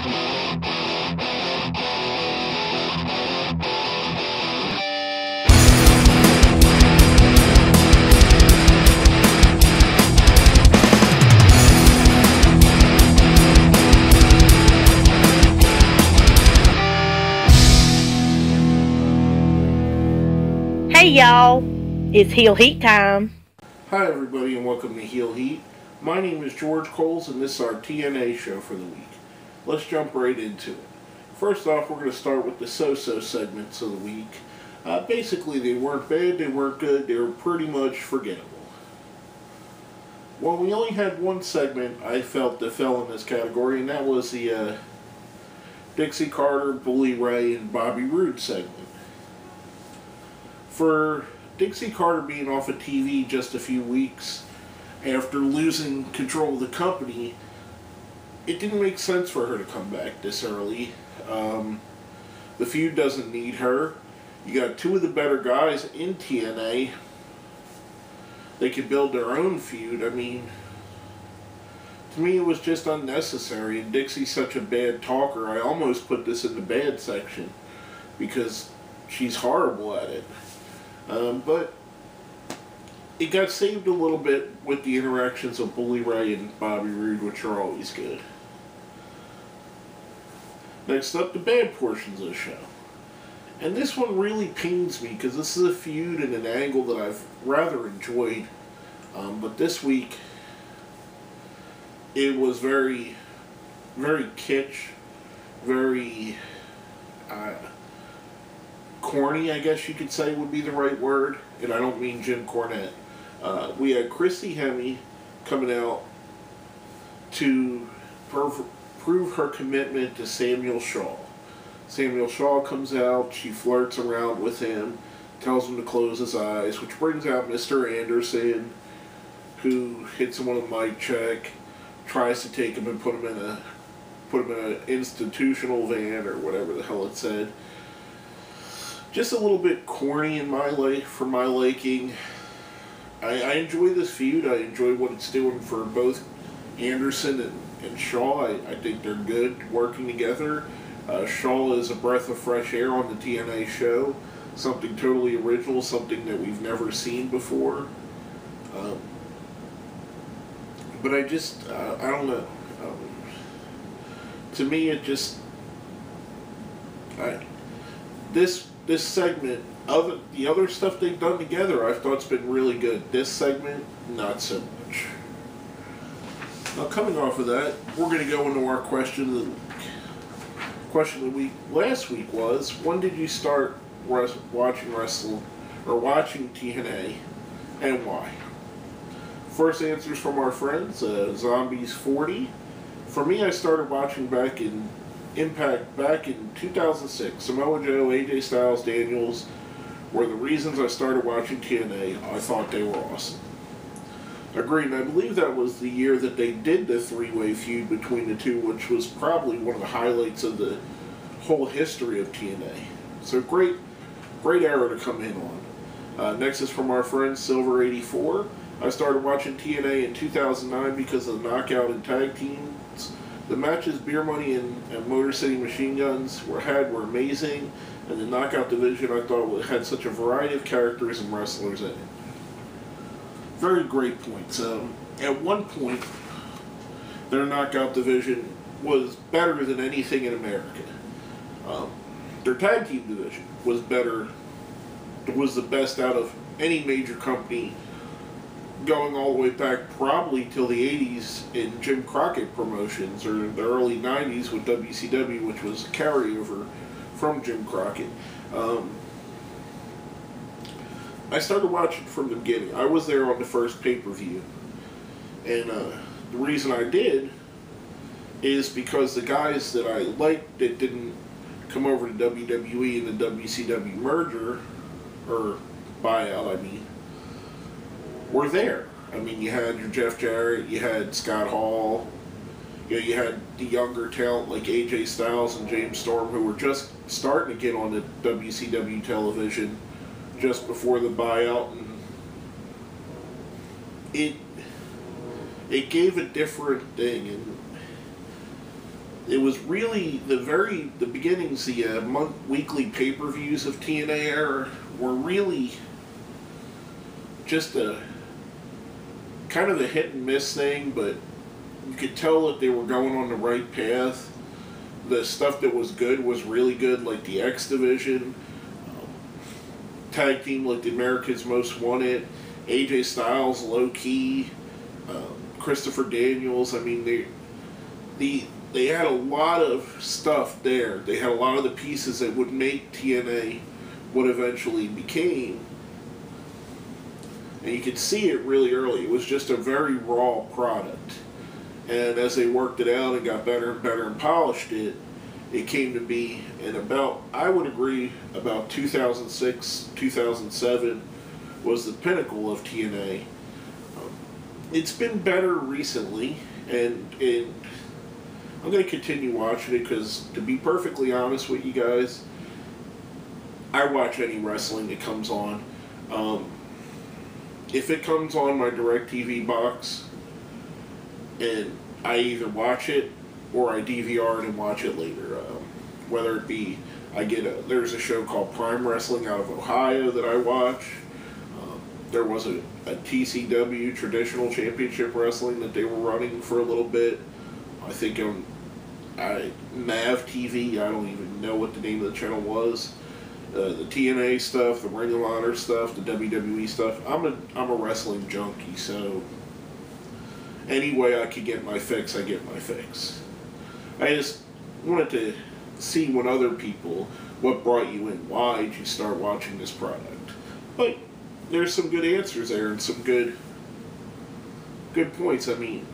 Hey y'all, it's Heel Heat time. Hi, everybody, and welcome to Heel Heat. My name is George Coles, and this is our TNA show for the week. Let's jump right into it. First off, we're going to start with the so so segments of the week. Uh, basically, they weren't bad, they weren't good, they were pretty much forgettable. Well, we only had one segment I felt that fell in this category, and that was the uh, Dixie Carter, Bully Ray, and Bobby Roode segment for Dixie Carter being off of TV just a few weeks after losing control of the company, it didn't make sense for her to come back this early. Um, the feud doesn't need her. You got two of the better guys in TNA. They could build their own feud. I mean, to me, it was just unnecessary. And Dixie's such a bad talker. I almost put this in the bad section because she's horrible at it. Um, but it got saved a little bit with the interactions of Bully Ray and Bobby Roode, which are always good. Next up, the bad portions of the show. And this one really pains me because this is a feud and an angle that I've rather enjoyed. Um, but this week, it was very, very kitsch, very uh, corny, I guess you could say would be the right word, and I don't mean Jim Cornette. Uh, we had Christy Hemme coming out to prov- prove her commitment to Samuel Shaw. Samuel Shaw comes out, she flirts around with him, tells him to close his eyes, which brings out Mr. Anderson, who hits him with a mic check, tries to take him and put him in a put him in an institutional van or whatever the hell it said just a little bit corny in my life for my liking. I, I enjoy this feud. I enjoy what it's doing for both Anderson and, and Shaw. I, I think they're good working together. Uh, Shaw is a breath of fresh air on the TNA show. Something totally original, something that we've never seen before. Um, but I just, uh, I don't know. Um, to me, it just, I, this this segment, other the other stuff they've done together, I thought's been really good. This segment, not so much. Now, coming off of that, we're going to go into our question of the week. Question of the week last week was: When did you start res- watching wrestling or watching TNA, and why? First answers from our friends: uh, Zombies forty. For me, I started watching back in Impact back in 2006. Samoa Joe, AJ Styles, Daniels were the reasons I started watching TNA. I thought they were awesome. Agreed, and I believe that was the year that they did the three way feud between the two, which was probably one of the highlights of the whole history of TNA. So great, great era to come in on. Uh, next is from our friend Silver84. I started watching TNA in 2009 because of the knockout and tag teams the matches Beer Money and, and Motor City Machine Guns were had were amazing, and the Knockout division I thought had such a variety of characters and wrestlers in it. Very great points. Um, at one point, their Knockout division was better than anything in America. Um, their tag team division was better, it was the best out of any major company going all the way back probably till the 80s in Jim Crockett promotions or the early 90s with WCW, which was a carryover from Jim Crockett. Um, I started watching from the beginning. I was there on the first pay per view. And uh, the reason I did is because the guys that I liked that didn't come over to WWE in the WCW merger, or buyout, I mean, were there. I mean, you had your Jeff Jarrett, you had Scott Hall, you, know, you had the younger talent like AJ Styles and James Storm who were just starting to get on the WCW television just before the buyout, and it it gave a different thing. And it was really the very the beginnings, the uh, month weekly pay per views of TNA era were really just a kind of the hit and miss thing, but you could tell that they were going on the right path. The stuff that was good was really good, like the X Division, tag team like the America's Most Wanted, AJ Styles, Low Ki, um, Christopher Daniels. I mean, they the they had a lot of stuff there. They had a lot of the pieces that would make TNA what eventually became. And you could see it really early. It was just a very raw product. And as they worked it out and got better and better and polished it, it came to be in about, I would agree, about 2006, 2007 was the pinnacle of TNA. Um, it's been better recently, and, and I'm going to continue watching it because, to be perfectly honest with you guys, I watch any wrestling that comes on. Um, if it comes on my DirecTV box, and I either watch it or I DVR it and watch it later. Um, whether it be I get a there's a show called Prime Wrestling out of Ohio that I watch. Um, there was a, a TCW traditional championship wrestling that they were running for a little bit. I think on I Mav TV. I don't even know what the name of the channel was. Uh, the TNA stuff, the Ring of Honor stuff, the WWE stuff. I'm a I'm a wrestling junkie, so any way I could get my fix, I get my fix. I just wanted to see what other people, what brought you in, why did you start watching this product. But there's some good answers there and some good good points. I mean,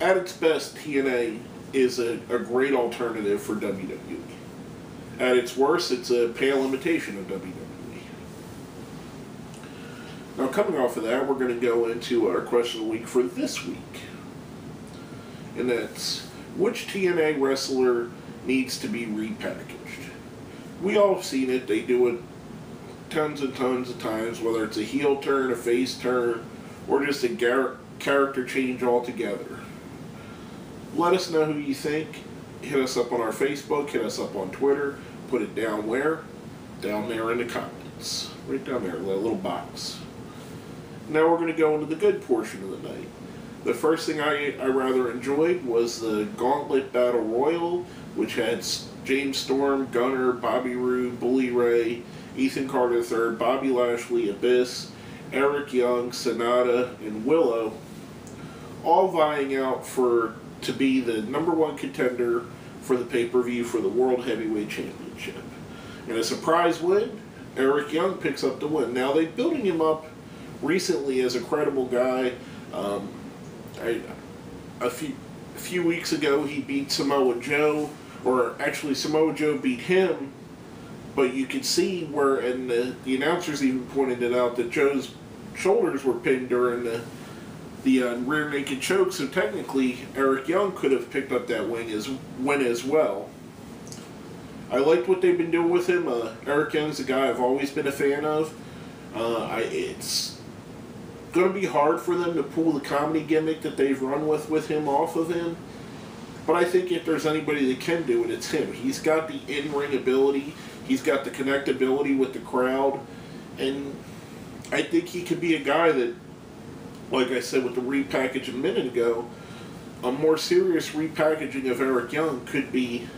at its best, TNA is a, a great alternative for WWE. At its worst, it's a pale imitation of WWE. Now, coming off of that, we're going to go into our question of the week for this week. And that's which TNA wrestler needs to be repackaged? We all have seen it, they do it tons and tons of times, whether it's a heel turn, a face turn, or just a gar- character change altogether. Let us know who you think. Hit us up on our Facebook, hit us up on Twitter, put it down where? Down there in the comments. Right down there, that little box. Now we're going to go into the good portion of the night. The first thing I, I rather enjoyed was the Gauntlet Battle Royal, which had James Storm, Gunner, Bobby Roode, Bully Ray, Ethan Carter III, Bobby Lashley, Abyss, Eric Young, Sanada, and Willow, all vying out for to be the number one contender for the pay per view for the World Heavyweight Championship. In a surprise win, Eric Young picks up the win. Now they're building him up recently as a credible guy. Um, I, a few a few weeks ago, he beat Samoa Joe, or actually Samoa Joe beat him. But you could see where, and the, the announcers even pointed it out that Joe's shoulders were pinned during the the uh, rear naked choke. So technically, Eric Young could have picked up that win as win as well. I liked what they've been doing with him. Uh, Eric Young's a guy I've always been a fan of. Uh, I, it's going to be hard for them to pull the comedy gimmick that they've run with with him off of him. But I think if there's anybody that can do it, it's him. He's got the in-ring ability. He's got the connectability with the crowd, and I think he could be a guy that, like I said with the repackage a minute ago, a more serious repackaging of Eric Young could be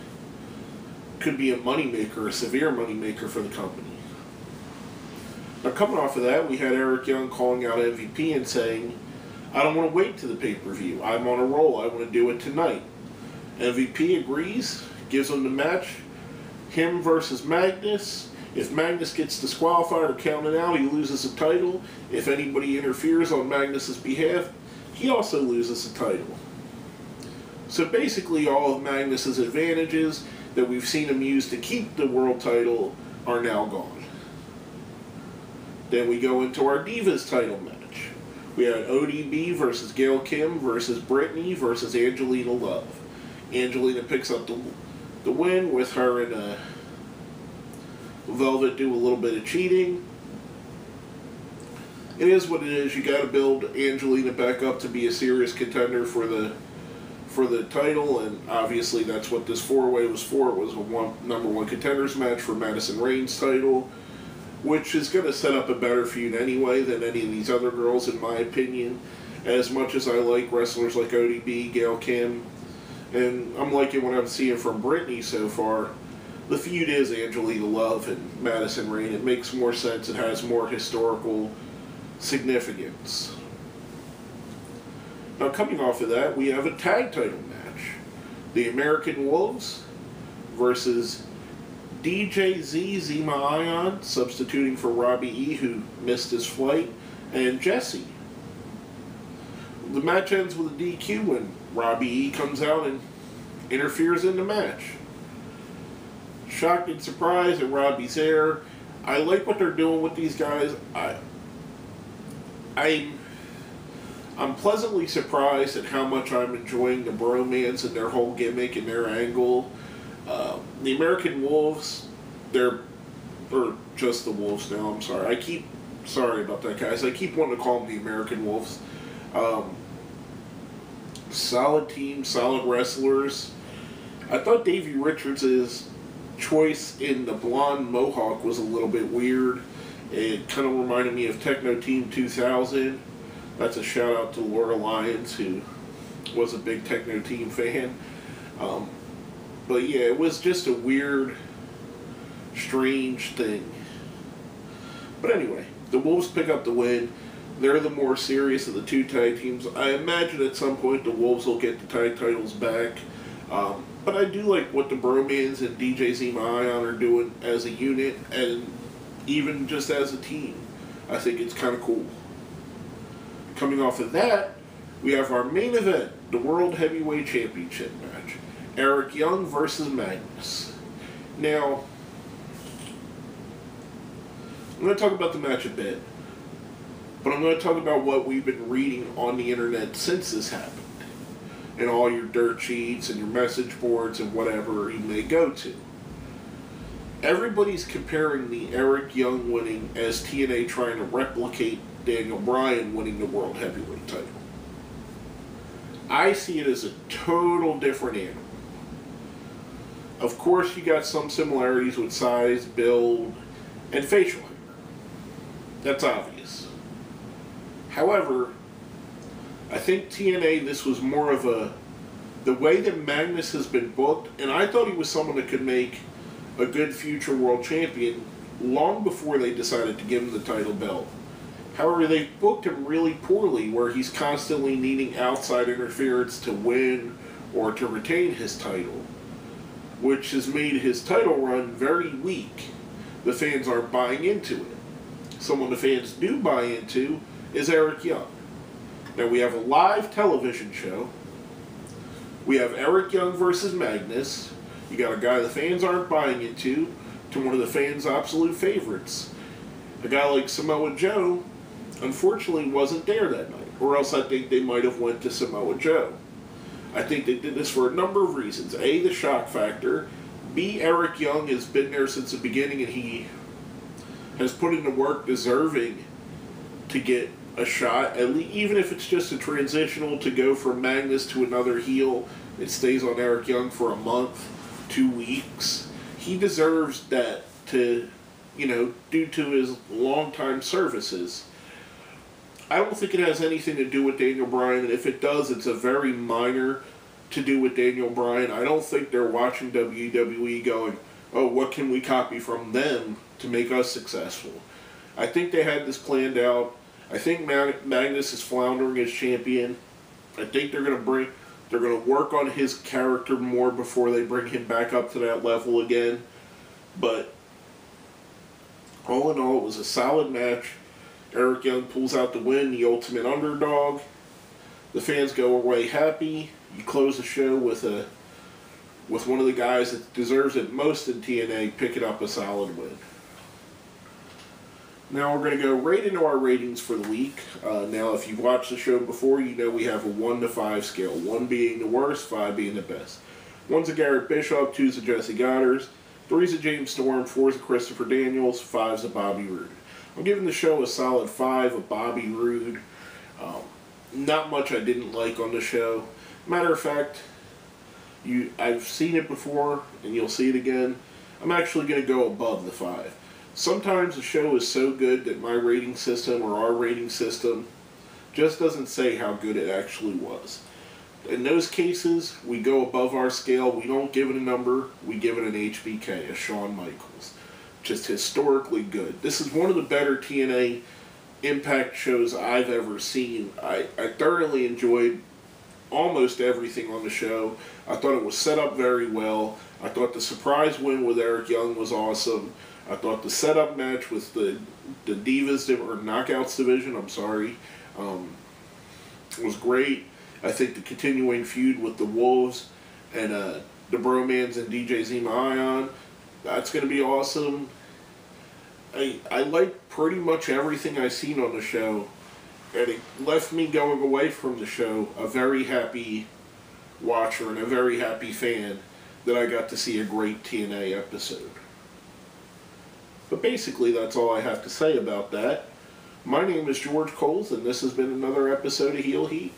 could be a moneymaker, a severe moneymaker for the company. Now, coming off of that, we had Eric Young calling out MVP and saying, I don't want to wait to the pay per view. I'm on a roll. I want to do it tonight. MVP agrees, gives him the match. Him versus Magnus. If Magnus gets disqualified or counted out, he loses the title. If anybody interferes on Magnus's behalf, he also loses the title. So basically, all of Magnus's advantages that we've seen him use to keep the world title are now gone. Then we go into our Divas title match. We had ODB versus Gail Kim versus Brittany versus Angelina Love. Angelina picks up the, the win with her and uh, Velvet do a little bit of cheating. It is what it is. You got to build Angelina back up to be a serious contender for the for the title, and obviously that's what this four way was for. It was a one number one contenders match for Madison Rayne's title, which is going to set up a better feud anyway than any of these other girls, in my opinion. As much as I like wrestlers like ODB, Gail Kim, and I'm liking what I'm seeing from Brittany so far. The feud is Angelina Love and Madison Rayne. It makes more sense. It has more historical significance. Now, coming off of that, we have a tag title match. The American Wolves versus DJZ Zema Ion, substituting for Robbie E., who missed his flight, and Jesse. The match ends with a DQ when Robbie E. comes out and interferes in the match. Shocked and surprised that Robbie's there. I like what they're doing with these guys. I, I'm I'm pleasantly surprised at how much I'm enjoying the bromance and their whole gimmick and their angle. Uh, the American Wolves, they're or just the Wolves now. I'm sorry. I keep sorry about that, guys. I keep wanting to call them the American Wolves. Um, solid team, solid wrestlers. I thought Davey Richards' choice in the blonde mohawk was a little bit weird. It kind of reminded me of Techno Team 2000 that's a shout out to Laura Lyons, who was a big techno team fan. Um, but yeah, it was just a weird, strange thing. But anyway, the Wolves pick up the win. They're the more serious of the two tag teams. I imagine at some point the Wolves will get the tag titles back. Um, but I do like what the Bromans and DJ Zema Ion are doing as a unit and even just as a team. I think it's kind of cool. Coming off of that, we have our main event, the World Heavyweight Championship match. Eric Young versus Magnus. Now, I'm going to talk about the match a bit, but I'm going to talk about what we've been reading on the internet since this happened, and all your dirt sheets and your message boards and whatever you may go to. Everybody's comparing the Eric Young winning as TNA trying to replicate Daniel Bryan winning the World Heavyweight title. I see it as a total different animal. Of course, you got some similarities with size, build, and facial hair. That's obvious. However, I think TNA, this was more of a. The way that Magnus has been booked, and I thought he was someone that could make a good future world champion long before they decided to give him the title belt However, they booked him really poorly, where he's constantly needing outside interference to win or to retain his title, which has made his title run very weak. The fans aren't buying into it. Someone the fans do buy into is Eric Young. Now, we have a live television show. We have Eric Young versus Magnus. You got a guy the fans aren't buying into, to one of the fans' absolute favorites. A guy like Samoa Joe unfortunately wasn't there that night, or else I think they might have went to Samoa Joe. I think they did this for a number of reasons. A, the shock factor. B, Eric Young has been there since the beginning and he has put in the work deserving to get a shot, at least, even if it's just a transitional to go from Magnus to another heel. It stays on Eric Young for a month, two weeks. He deserves that to, you know, due to his long-time services. I don't think it has anything to do with Daniel Bryan, and if it does, it's a very minor to do with Daniel Bryan. I don't think they're watching WWE going, oh, what can we copy from them to make us successful? I think they had this planned out. I think Magnus is floundering as champion. I think they're going to bring, they're going to work on his character more before they bring him back up to that level again. But all in all, it was a solid match. Eric Young pulls out the win, the ultimate underdog. The fans go away happy. You close the show with a with one of the guys that deserves it most in TNA picking up a solid win. Now we're going to go right into our ratings for the week. Uh, now, if you've watched the show before, you know we have a 1 to 5 scale. 1 being the worst, 5 being the best. 1's a Garrett Bischoff, 2's a Jesse Goddard, 3's a James Storm, 4's a Christopher Daniels, 5's a Bobby Roode. I'm giving the show a solid five of Bobby Roode. Um, not much I didn't like on the show. Matter of fact, you I've seen it before, and you'll see it again. I'm actually going to go above the five. Sometimes the show is so good that my rating system or our rating system just doesn't say how good it actually was. In those cases, we go above our scale. We don't give it a number. We give it an HBK, a Shawn Michaels. Just historically good. This is one of the better TNA Impact shows I've ever seen. I, I thoroughly enjoyed almost everything on the show. I thought it was set up very well. I thought the surprise win with Eric Young was awesome. I thought the setup match with the the Divas div- or Knockouts division, I'm sorry, um, was great. I think the continuing feud with the Wolves and uh, the Bromans and DJ Zema Ion, that's going to be awesome. I I like pretty much everything I've seen on the show, and it left me going away from the show a very happy watcher and a very happy fan that I got to see a great TNA episode. But basically, that's all I have to say about that. My name is George Coles, and this has been another episode of Heel Heat.